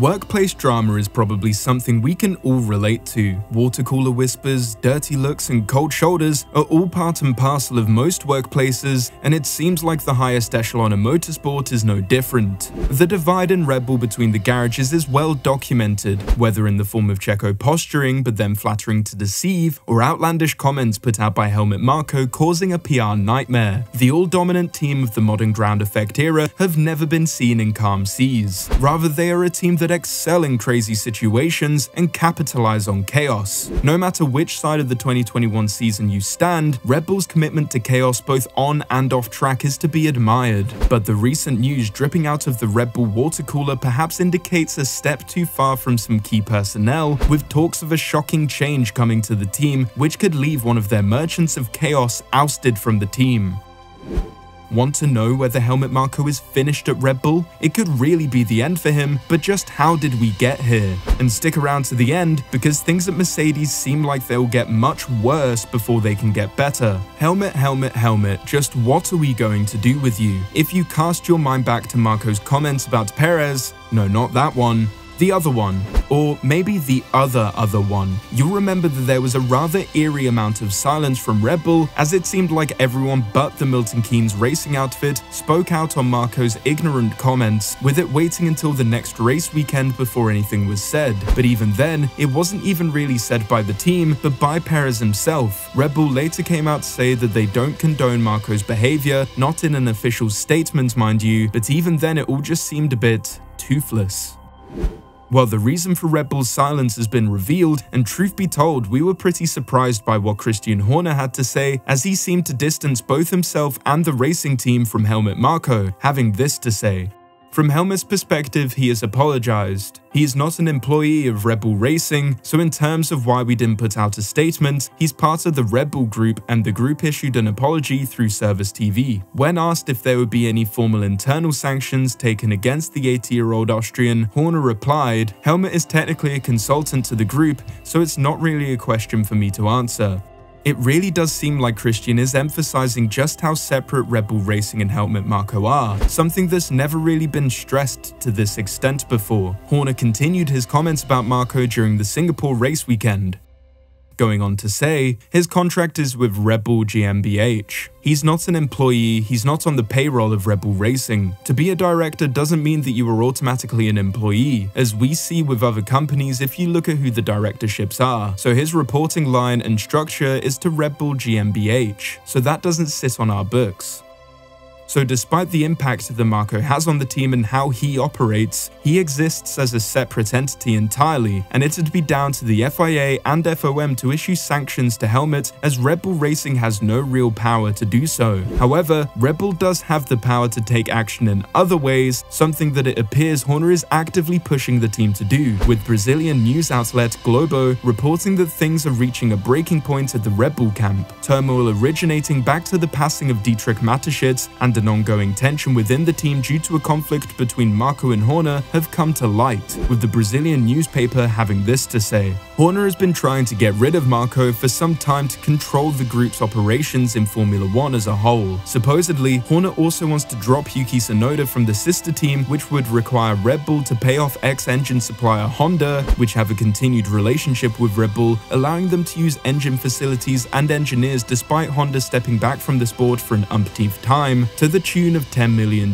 Workplace drama is probably something we can all relate to. Water cooler whispers, dirty looks, and cold shoulders are all part and parcel of most workplaces, and it seems like the highest echelon of motorsport is no different. The divide in Red Bull between the garages is well documented, whether in the form of Checo posturing but then flattering to deceive, or outlandish comments put out by Helmut Marko causing a PR nightmare. The all-dominant team of the modern ground effect era have never been seen in calm seas. Rather, they are a team that excel in crazy situations and capitalize on chaos. No matter which side of the 2021 season you stand, Red Bull's commitment to chaos both on and off track is to be admired. But the recent news dripping out of the Red Bull water cooler perhaps indicates a step too far from some key personnel, with talks of a shocking change coming to the team, which could leave one of their merchants of chaos ousted from the team. Want to know whether Helmut Marko is finished at Red Bull? It could really be the end for him, but just how did we get here? And stick around to the end, because things at Mercedes seem like they'll get much worse before they can get better. Helmut, Helmut, Helmut, just what are we going to do with you? If you cast your mind back to Marko's comments about Perez, no, not that one, the other one, or maybe the other other one. You'll remember that there was a rather eerie amount of silence from Red Bull as it seemed like everyone but the Milton Keynes racing outfit spoke out on Marko's ignorant comments, with it waiting until the next race weekend before anything was said. But even then, it wasn't even really said by the team, but by Perez himself. Red Bull later came out to say that they don't condone Marko's behavior, not in an official statement mind you, but even then it all just seemed a bit toothless. Well, the reason for Red Bull's silence has been revealed, and truth be told, we were pretty surprised by what Christian Horner had to say, as he seemed to distance both himself and the racing team from Helmut Marko, having this to say. From Helmut's perspective, he has apologized. He is not an employee of Red Bull Racing, so in terms of why we didn't put out a statement, he's part of the Red Bull group and the group issued an apology through ServusTV. When asked if there would be any formal internal sanctions taken against the 80-year-old Austrian, Horner replied, Helmut is technically a consultant to the group, so it's not really a question for me to answer. It really does seem like Christian is emphasizing just how separate Red Bull Racing and Helmut Marko are, something that's never really been stressed to this extent before. Horner continued his comments about Marko during the Singapore race weekend going on to say, his contract is with Red Bull GmbH. He's not an employee, he's not on the payroll of Red Bull Racing. To be a director doesn't mean that you are automatically an employee, as we see with other companies if you look at who the directorships are. So his reporting line and structure is to Red Bull GmbH, so that doesn't sit on our books. So despite the impact that Marko has on the team and how he operates, he exists as a separate entity entirely, and it'd be down to the FIA and FOM to issue sanctions to Helmut as Red Bull Racing has no real power to do so. However, Red Bull does have the power to take action in other ways, something that it appears Horner is actively pushing the team to do, with Brazilian news outlet Globo reporting that things are reaching a breaking point at the Red Bull camp, turmoil originating back to the passing of Dietrich Mateschitz and and ongoing tension within the team due to a conflict between Marko and Horner have come to light, with the Brazilian newspaper having this to say. Horner has been trying to get rid of Marko for some time to control the group's operations in Formula One as a whole. Supposedly, Horner also wants to drop Yuki Tsunoda from the sister team, which would require Red Bull to pay off ex-engine supplier Honda, which have a continued relationship with Red Bull, allowing them to use engine facilities and engineers despite Honda stepping back from the sport for an umpteenth time, to the tune of $10 million,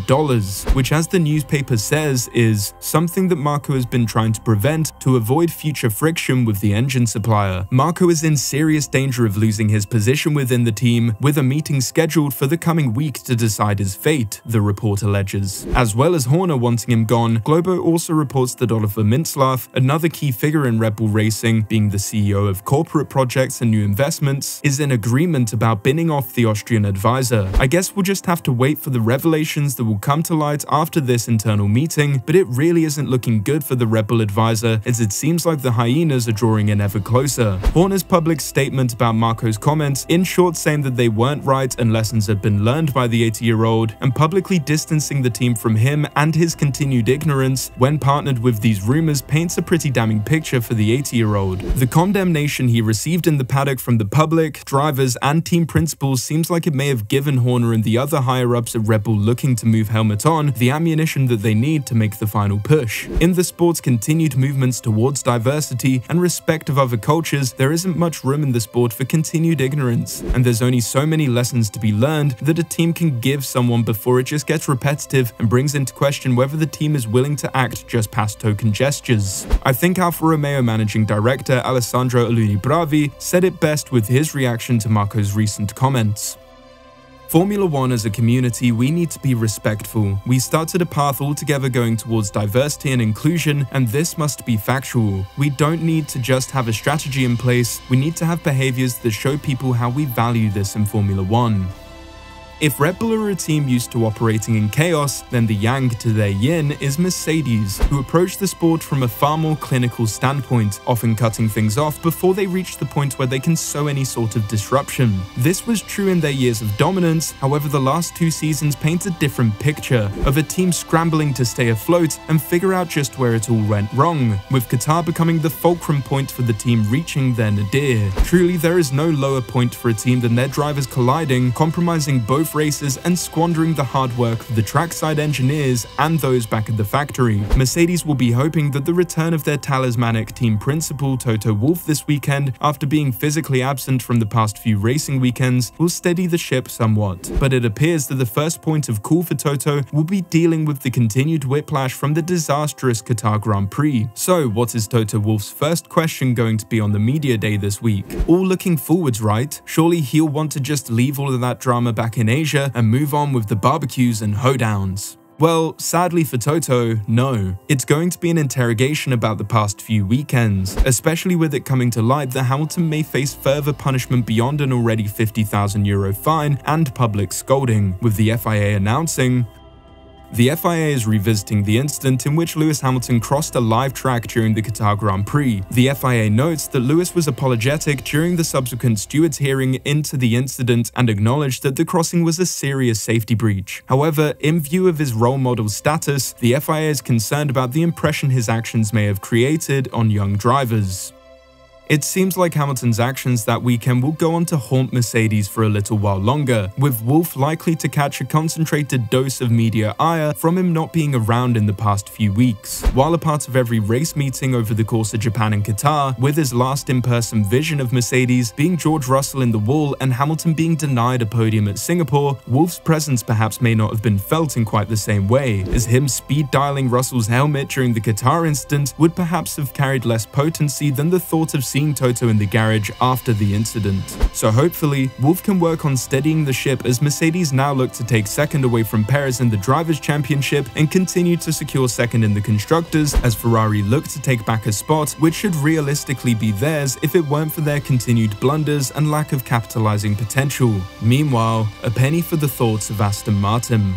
which as the newspaper says is something that Marko has been trying to prevent to avoid future friction with the engine supplier. Marko is in serious danger of losing his position within the team, with a meeting scheduled for the coming week to decide his fate, the report alleges. As well as Horner wanting him gone, Globo also reports that Oliver Mintzlaff, another key figure in Red Bull Racing, being the CEO of corporate projects and new investments, is in agreement about binning off the Austrian advisor. I guess we'll just have to wait for the revelations that will come to light after this internal meeting, but it really isn't looking good for the rebel advisor as it seems like the hyenas are drawing in ever closer. Horner's public statement about Marko's comments, in short saying that they weren't right and lessons had been learned by the 80-year-old, and publicly distancing the team from him and his continued ignorance when partnered with these rumors paints a pretty damning picture for the 80-year-old. The condemnation he received in the paddock from the public, drivers, and team principals seems like it may have given Horner and the other higher higher-ups at Red Bull looking to move Helmut on the ammunition that they need to make the final push. In the sport's continued movements towards diversity and respect of other cultures, there isn't much room in the sport for continued ignorance, and there's only so many lessons to be learned that a team can give someone before it just gets repetitive and brings into question whether the team is willing to act just past token gestures. I think Alfa Romeo managing director Alessandro Alunni Bravi said it best with his reaction to Marko's recent comments. Formula One as a community, we need to be respectful. We started a path altogether going towards diversity and inclusion, and this must be factual. We don't need to just have a strategy in place, we need to have behaviors that show people how we value this in Formula One. If Red Bull are a team used to operating in chaos, then the yang to their yin is Mercedes, who approach the sport from a far more clinical standpoint, often cutting things off before they reach the point where they can sow any sort of disruption. This was true in their years of dominance, however the last two seasons paint a different picture, of a team scrambling to stay afloat and figure out just where it all went wrong, with Qatar becoming the fulcrum point for the team reaching their nadir. Truly there is no lower point for a team than their drivers colliding, compromising both races and squandering the hard work of the trackside engineers and those back at the factory. Mercedes will be hoping that the return of their talismanic team principal Toto Wolff this weekend, after being physically absent from the past few racing weekends, will steady the ship somewhat. But it appears that the first point of call for Toto will be dealing with the continued whiplash from the disastrous Qatar Grand Prix. So, what is Toto Wolff's first question going to be on the media day this week? All looking forwards, right? Surely he'll want to just leave all of that drama back in Asia and move on with the barbecues and hoedowns. Well, sadly for Toto, no. It's going to be an interrogation about the past few weekends, especially with it coming to light that Hamilton may face further punishment beyond an already 50,000 euro fine and public scolding, with the FIA announcing, the FIA is revisiting the incident in which Lewis Hamilton crossed a live track during the Qatar Grand Prix. The FIA notes that Lewis was apologetic during the subsequent steward's hearing into the incident and acknowledged that the crossing was a serious safety breach. However, in view of his role model status, the FIA is concerned about the impression his actions may have created on young drivers. It seems like Hamilton's actions that weekend will go on to haunt Mercedes for a little while longer, with Wolff likely to catch a concentrated dose of media ire from him not being around in the past few weeks. While a part of every race meeting over the course of Japan and Qatar, with his last in-person vision of Mercedes being George Russell in the wall and Hamilton being denied a podium at Singapore, Wolff's presence perhaps may not have been felt in quite the same way, as him speed dialing Russell's helmet during the Qatar incident would perhaps have carried less potency than the thought of seeing Toto in the garage after the incident. So hopefully, Wolff can work on steadying the ship as Mercedes now look to take second away from Perez in the Drivers' Championship and continue to secure second in the Constructors as Ferrari look to take back a spot which should realistically be theirs if it weren't for their continued blunders and lack of capitalizing potential. Meanwhile, a penny for the thoughts of Aston Martin.